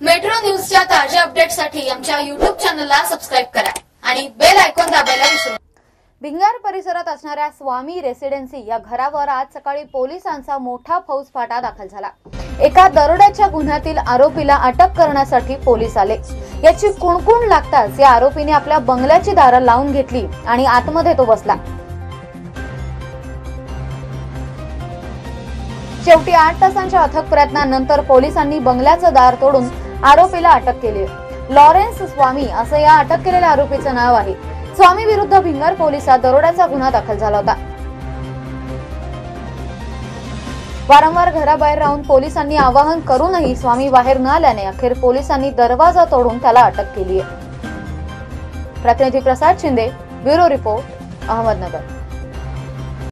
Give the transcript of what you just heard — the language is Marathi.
मेट्रो न्यूजच्या ताज्या अपडेटसाठी आमच्या युट्यूब चॅनलला सबस्क्राईब करा आणि बेल आयकॉन दाबायला विसरू भिंगार परिसरात असणाऱ्या स्वामी रेसिडेन्सी या घरावर आज सकाळी पोलिसांचा मोठा फौजफाटा दाखल झाला. एका दरोड्याच्या गुन्ह्यातील आरोपीला अटक करण्यासाठी पोलीस आले. याची कुणकुण लागताच या आरोपीने आपल्या बंगल्याची दारं लावून घेतली आणि आतमध्ये तो बसला. शेवटी आठ तासांच्या अथक प्रयत्नानंतर पोलिसांनी बंगल्याचं दार तोडून आरोपीला अटक केली. लॉरेन्स स्वामी असं या अटक केलेल्या आरोपीचं नाव आहे. स्वामी विरुद्ध भिंगर पोलिसात दरोड्याचा गुन्हा दाखल झाला होता. वारंवार घराबाहेर राहून पोलिसांनी आवाहन करूनही स्वामी बाहेर न आल्याने अखेर पोलिसांनी दरवाजा तोडून त्याला अटक केली आहे. प्रतिनिधी प्रसाद शिंदे ब्युरो रिपोर्ट अहमदनगर.